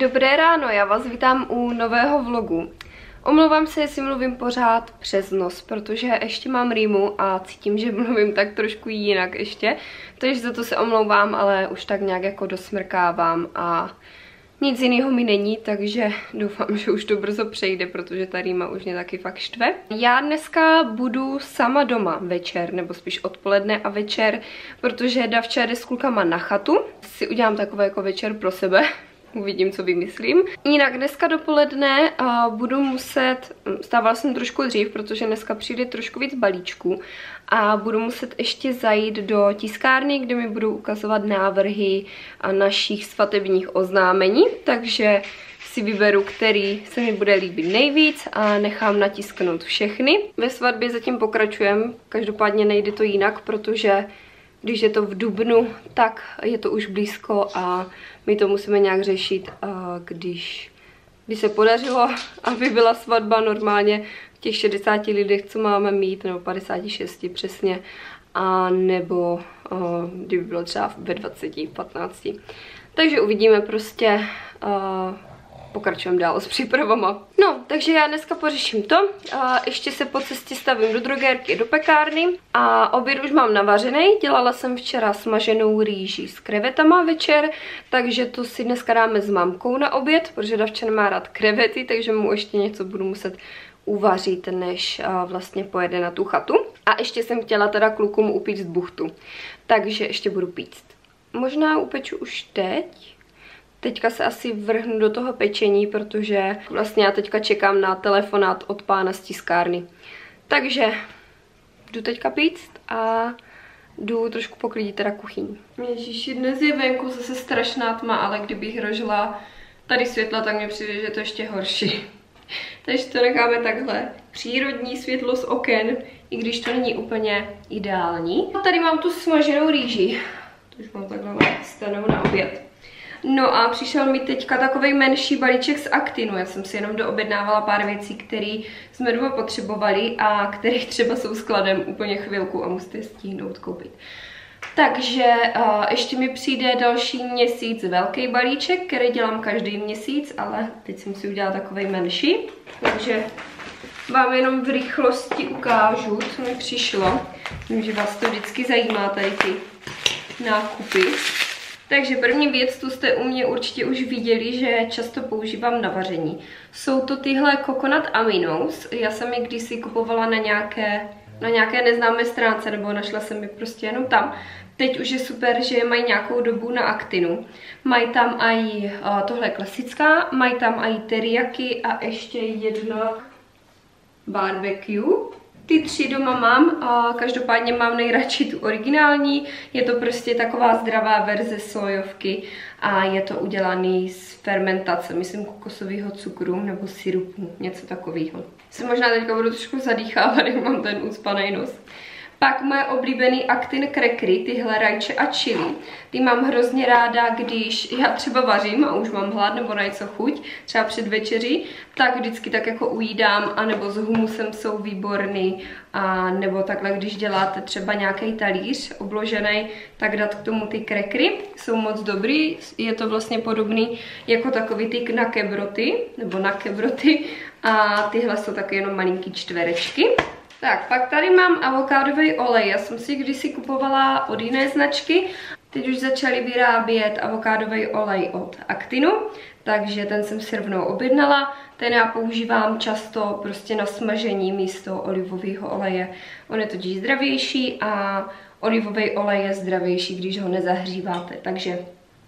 Dobré ráno, já vás vítám u nového vlogu. Omlouvám se, jestli mluvím pořád přes nos, protože ještě mám rýmu a cítím, že mluvím tak trošku jinak ještě. Takže za to se omlouvám, ale už tak nějak jako dosmrkávám a nic jiného mi není, takže doufám, že už to brzo přejde, protože ta rýma už mě taky fakt štve. Já dneska budu sama doma večer, nebo spíš odpoledne a večer, protože Davča jde s klukama na chatu. Si udělám takový jako večer pro sebe, uvidím, co vymyslím. Jinak dneska dopoledne uh, budu muset, hm, stávala jsem trošku dřív, protože dneska přijde trošku víc balíčků a budu muset ještě zajít do tiskárny, kde mi budou ukazovat návrhy našich svatebních oznámení, takže si vyberu, který se mi bude líbit nejvíc a nechám natisknout všechny. Ve svatbě zatím pokračujem, každopádně nejde to jinak, protože když je to v dubnu, tak je to už blízko a my to musíme nějak řešit, když by se podařilo, aby byla svatba normálně v těch 60 lidech, co máme mít, nebo 56 přesně, a nebo kdyby bylo třeba ve 20, 15. Takže uvidíme prostě, pokračujeme dál s přípravama. No, takže já dneska pořeším to. A ještě se po cestě stavím do drogérky, do pekárny. A oběd už mám navařený. Dělala jsem včera smaženou rýži s krevetama večer, takže to si dneska dáme s mamkou na oběd, protože Davča nemá rád krevety, takže mu ještě něco budu muset uvařit, než vlastně pojede na tu chatu. A ještě jsem chtěla teda klukům upít buchtu, takže ještě budu pít. Možná upeču už teď, Teďka se asi vrhnu do toho pečení, protože vlastně já teďka čekám na telefonát od pána z tiskárny. Takže jdu teďka pít a jdu trošku poklidit teda kuchyň. Ježiši, dnes je venku zase strašná tma, ale kdybych rožila tady světla, tak mi přijde, že je to ještě horší. Takže to necháme takhle. Přírodní světlo z oken, i když to není úplně ideální. A tady mám tu smaženou rýži. To už mám takhle stanou na oběd. No a přišel mi teďka takový menší balíček z Actinu. Já jsem si jenom doobjednávala pár věcí, které jsme doma potřebovali a kterých třeba jsou skladem úplně chvilku a musíte stihnout koupit. Takže uh, ještě mi přijde další měsíc velký balíček, který dělám každý měsíc, ale teď jsem si udělala takový menší. Takže vám jenom v rychlosti ukážu, co mi přišlo. Vím, že vás to vždycky zajímá tady ty nákupy. Takže první věc, tu jste u mě určitě už viděli, že často používám na vaření. Jsou to tyhle Coconut Aminos. Já jsem je kdysi kupovala na nějaké, na nějaké neznámé stránce, nebo našla jsem je prostě jenom tam. Teď už je super, že mají nějakou dobu na aktinu. Mají tam i tohle klasická, mají tam i teriyaki a ještě jedno barbecue. Ty tři doma mám, a každopádně mám nejradši tu originální. Je to prostě taková zdravá verze sojovky a je to udělaný z fermentace, myslím kokosového cukru nebo syrupu, něco takového. Se možná teďka budu trošku zadýchávat, jak mám ten uspaný nos. Pak moje oblíbený Actin Crackery, tyhle rajče a chili. Ty mám hrozně ráda, když já třeba vařím a už mám hlad nebo na něco chuť, třeba před večeří, tak vždycky tak jako ujídám, anebo s humusem jsou výborný, a nebo takhle, když děláte třeba nějaký talíř obložený, tak dát k tomu ty krekry, jsou moc dobrý, je to vlastně podobný jako takový ty nakebroty, nebo nakebroty, a tyhle jsou taky jenom malinký čtverečky. Tak, pak tady mám avokádový olej. Já jsem si kdysi kupovala od jiné značky. Teď už začali vyrábět avokádový olej od Actinu, takže ten jsem si rovnou objednala. Ten já používám často prostě na smažení místo olivového oleje. On je totiž zdravější a olivový olej je zdravější, když ho nezahříváte, takže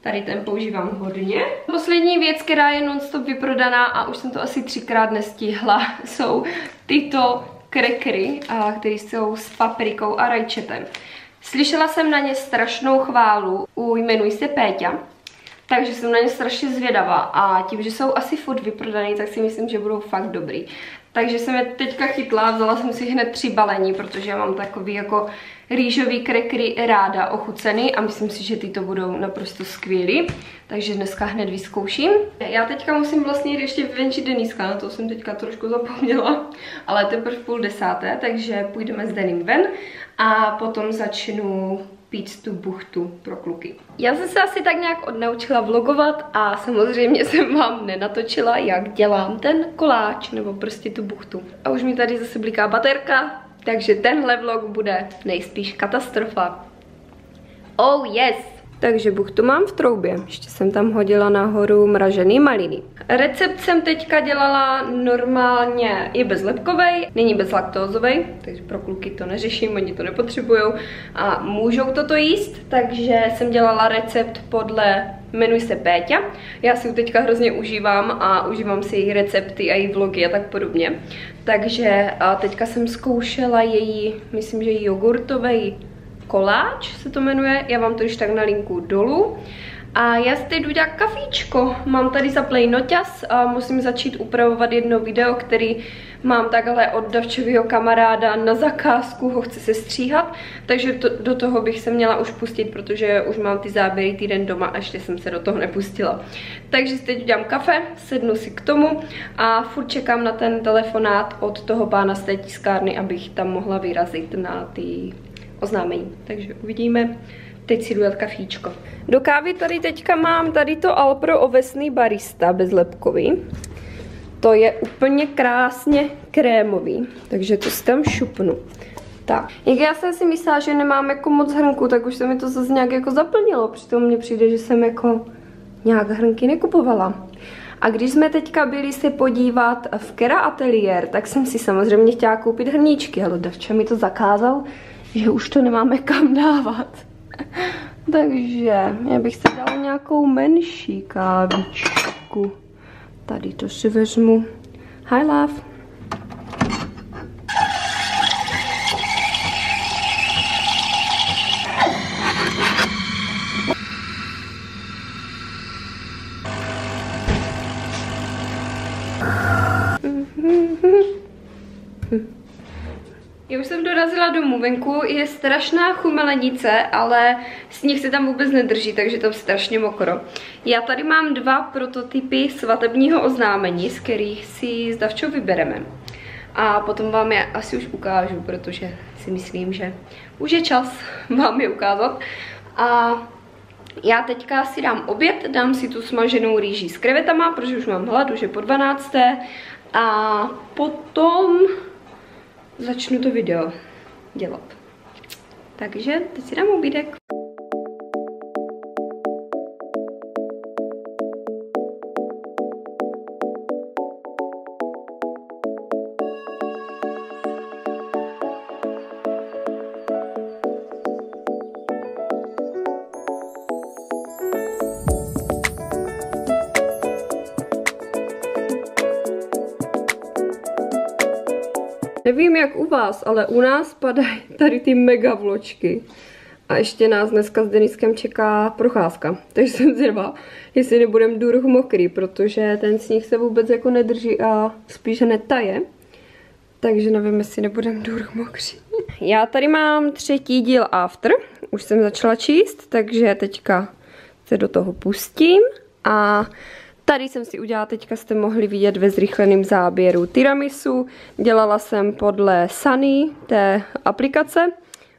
Tady ten používám hodně. Poslední věc, která je nonstop vyprodaná a už jsem to asi třikrát nestihla, jsou tyto krekry, které jsou s paprikou a rajčetem. Slyšela jsem na ně strašnou chválu, ujmenují se Péťa, takže jsem na ně strašně zvědavá a tím, že jsou asi furt vyprodaný, tak si myslím, že budou fakt dobrý. Takže jsem je teďka chytla, vzala jsem si hned tři balení, protože já mám takový jako rýžový krekry ráda ochucený a myslím si, že tyto budou naprosto skvělý. Takže dneska hned vyzkouším. Já teďka musím vlastně ještě venčit Deniska, na to jsem teďka trošku zapomněla, ale teprve půl desáté, takže půjdeme s Denim ven a potom začnu pít tu buchtu pro kluky. Já jsem se asi tak nějak odnaučila vlogovat a samozřejmě jsem vám nenatočila, jak dělám ten koláč nebo prostě tu buchtu. A už mi tady zase bliká baterka, takže tenhle vlog bude nejspíš katastrofa. Oh yes! Takže buchtu mám v troubě. Ještě jsem tam hodila nahoru mražený maliny. Recept jsem teďka dělala normálně i bezlepkovej, není bezlaktózovej, takže pro kluky to neřeším, oni to nepotřebují a můžou toto jíst, takže jsem dělala recept podle jmenuji se Péťa. Já si ji teďka hrozně užívám a užívám si její recepty a její vlogy a tak podobně. Takže teďka jsem zkoušela její, myslím, že jogurtový koláč se to jmenuje, já vám to již tak na linku dolů. A já si teď jdu dělat kafíčko. Mám tady zaplej noťas a musím začít upravovat jedno video, který mám takhle od Davčového kamaráda na zakázku, ho chci se stříhat, takže to, do toho bych se měla už pustit, protože už mám ty záběry týden doma a ještě jsem se do toho nepustila. Takže si teď udělám kafe, sednu si k tomu a furt čekám na ten telefonát od toho pána z té tiskárny, abych tam mohla vyrazit na ty oznámení. Takže uvidíme. Teď si jdu dát kafíčko. Do kávy tady teďka mám tady to Alpro ovesný barista bezlepkový. To je úplně krásně krémový, takže to si tam šupnu. Tak, jak já jsem si myslela, že nemám jako moc hrnku, tak už se mi to zase nějak jako zaplnilo. Přitom mně přijde, že jsem jako nějak hrnky nekupovala. A když jsme teďka byli se podívat v Kera Atelier, tak jsem si samozřejmě chtěla koupit hrníčky, ale Davča mi to zakázal, že už to nemáme kam dávat. Takže já bych si dala nějakou menší kávičku. Tady to si vezmu. Hi love. Já už jsem dorazila domů, venku je strašná chumelenice, ale sníh se tam vůbec nedrží, takže tam strašně mokro. Já tady mám dva prototypy svatebního oznámení, z kterých si s Davčou vybereme. A potom vám je asi už ukážu, protože si myslím, že už je čas vám je ukázat. A já teďka si dám oběd, dám si tu smaženou rýži s krevetama, protože už mám hlad, už je po 12. A potom začnu to video dělat. Takže teď si dám obídek. Nevím jak u vás, ale u nás padají tady ty mega vločky. A ještě nás dneska s Deniskem čeká procházka. Takže jsem zvědavá, jestli nebudem důruch mokrý, protože ten sníh se vůbec jako nedrží a spíš netaje. Takže nevím, jestli nebudem důruch mokrý. Já tady mám třetí díl After. Už jsem začala číst, takže teďka se do toho pustím. A Tady jsem si udělala, teďka jste mohli vidět ve zrychleném záběru tiramisu. Dělala jsem podle Sunny, té aplikace.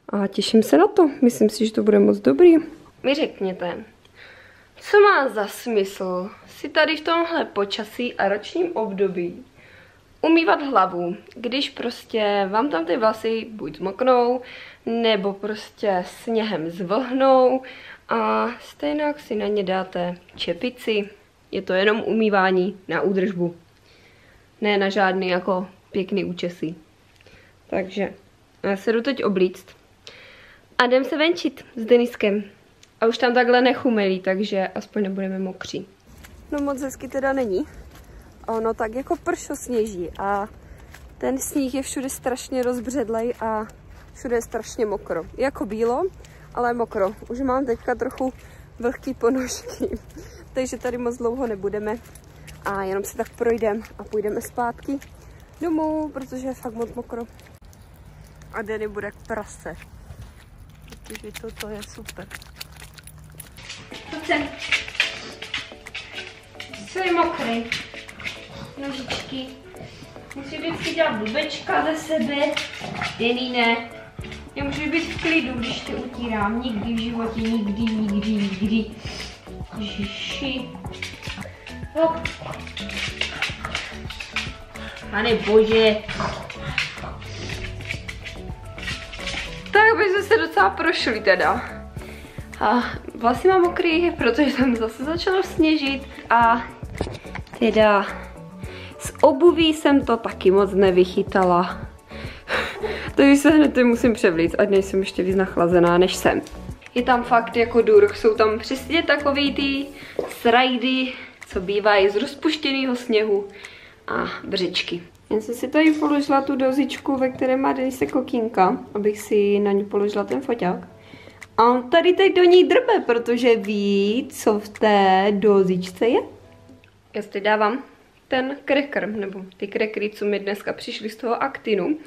A těším se na to. Myslím si, že to bude moc dobrý. Mi řekněte, co má za smysl si tady v tomhle počasí a ročním období umývat hlavu, když prostě vám tam ty vlasy buď zmoknou, nebo prostě sněhem zvlhnou a stejně si na ně dáte čepici je to jenom umývání na údržbu. Ne na žádný jako pěkný účesy. Takže já se jdu teď oblíct. A jdem se venčit s Deniskem. A už tam takhle nechumelí, takže aspoň nebudeme mokří. No moc hezky teda není. Ono tak jako pršo sněží a ten sníh je všude strašně rozbředlej a všude je strašně mokro. Jako bílo, ale mokro. Už mám teďka trochu vlhký ponožky takže tady moc dlouho nebudeme a jenom se tak projdeme a půjdeme zpátky domů, protože je fakt moc mokro. A Denny bude k prase. Takže toto je super. Pojď sem. je mokrý. Nožičky. Musí vždycky dělat blbečka ze sebe. Denny ne. Já můžu být v klidu, když ty utírám. Nikdy v životě, nikdy, nikdy, nikdy. Ježiši. Hop. Pane bože. Tak by jsme se docela prošli teda. A vlasy mám mokrý, protože tam zase začalo sněžit a teda z obuví jsem to taky moc nevychytala. Takže se hned musím převlít, ať nejsem ještě víc nachlazená, než jsem. Je tam fakt jako dur, jsou tam přesně takový ty srajdy, co bývají z rozpuštěného sněhu a břičky. Já jsem si tady položila tu dozičku, ve které má Denise kokínka, abych si na ní položila ten foťák. A on tady teď do ní drbe, protože ví, co v té dozičce je. Já si dávám ten cracker, nebo ty crackery, co mi dneska přišly z toho aktinu,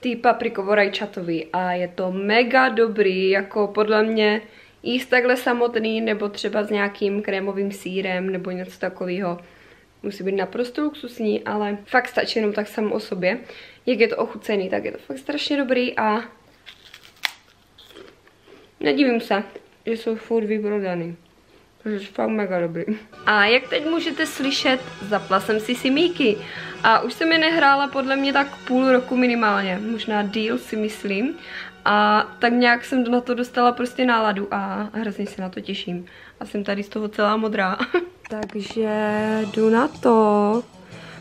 ty paprikovo-rajčatový a je to mega dobrý, jako podle mě jíst takhle samotný, nebo třeba s nějakým krémovým sírem, nebo něco takového. Musí být naprosto luxusní, ale fakt stačí jenom tak samo o sobě. Jak je to ochucený, tak je to fakt strašně dobrý a nedivím se, že jsou furt vyprodaný. Takže fakt mega dobrý. A jak teď můžete slyšet, zapla jsem si simíky. A už jsem je nehrála podle mě tak půl roku minimálně, možná díl si myslím. A tak nějak jsem na to dostala prostě náladu a hrozně se na to těším. A jsem tady z toho celá modrá. Takže jdu na to.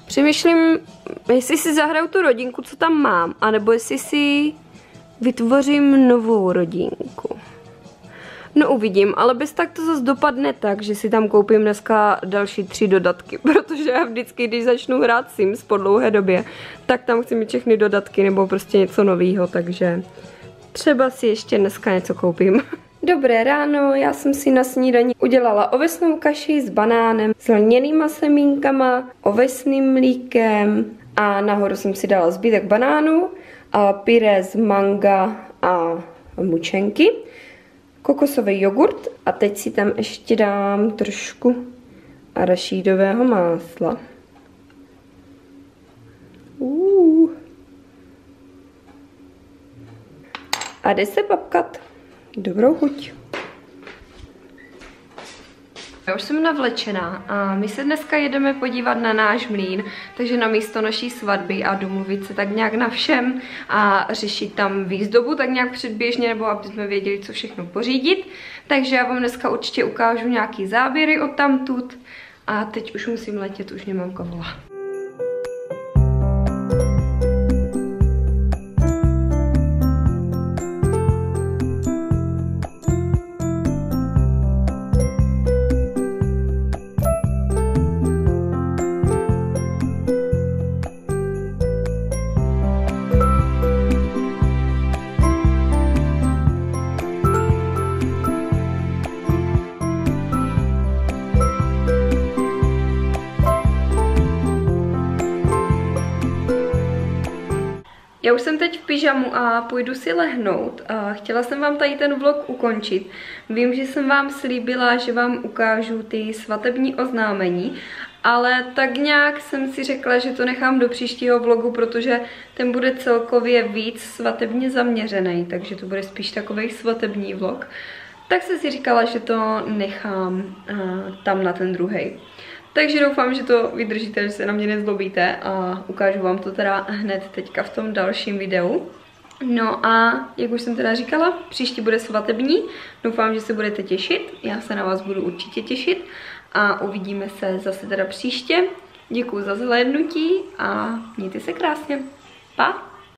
Přemýšlím, jestli si zahraju tu rodinku, co tam mám, anebo jestli si vytvořím novou rodinku. No uvidím, ale bez tak to zase dopadne tak, že si tam koupím dneska další tři dodatky, protože já vždycky, když začnu hrát Sims po dlouhé době, tak tam chci mít všechny dodatky nebo prostě něco nového, takže třeba si ještě dneska něco koupím. Dobré ráno, já jsem si na snídaní udělala ovesnou kaši s banánem, s lněnýma semínkama, ovesným mlíkem a nahoru jsem si dala zbytek banánu a pyré z manga a mučenky kokosový jogurt a teď si tam ještě dám trošku arašídového másla. Uh. A jde se babkat. Dobrou chuť. Já už jsem navlečená a my se dneska jedeme podívat na náš mlín, takže na místo naší svatby a domluvit se tak nějak na všem a řešit tam výzdobu tak nějak předběžně, nebo aby jsme věděli, co všechno pořídit. Takže já vám dneska určitě ukážu nějaký záběry od tamtud a teď už musím letět, už nemám kovola. Já už jsem teď v pyžamu a půjdu si lehnout. Chtěla jsem vám tady ten vlog ukončit. Vím, že jsem vám slíbila, že vám ukážu ty svatební oznámení, ale tak nějak jsem si řekla, že to nechám do příštího vlogu, protože ten bude celkově víc svatebně zaměřený, takže to bude spíš takový svatební vlog. Tak jsem si říkala, že to nechám tam na ten druhý. Takže doufám, že to vydržíte, že se na mě nezlobíte a ukážu vám to teda hned teďka v tom dalším videu. No a jak už jsem teda říkala, příští bude svatební, doufám, že se budete těšit, já se na vás budu určitě těšit a uvidíme se zase teda příště. Děkuji za zhlédnutí a mějte se krásně. Pa!